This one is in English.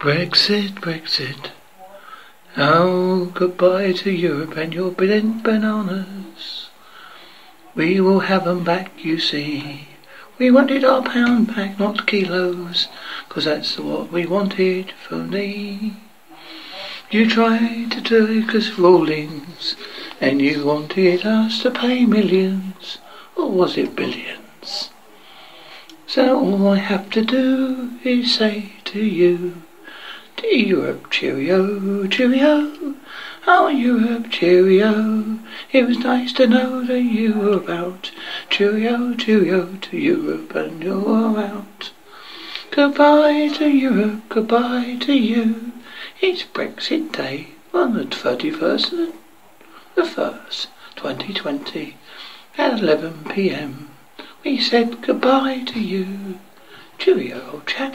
Brexit, Brexit. Oh, goodbye to Europe and your brilliant bananas. We will have 'em back, you see. We wanted our pound back, not kilos, 'cause that's what we wanted from thee. You tried to take us rulings, and you wanted us to pay millions, or was it billions? So all I have to do is say to you, to Europe, cheerio, cheerio. Oh, Europe, cheerio. It was nice to know that you were about. Cheerio, cheerio to Europe, and you're out. Goodbye to Europe, goodbye to you. It's Brexit Day on the 31st of the 1st, 2020, at 11 p.m. We said goodbye to you. Cheerio, old chap.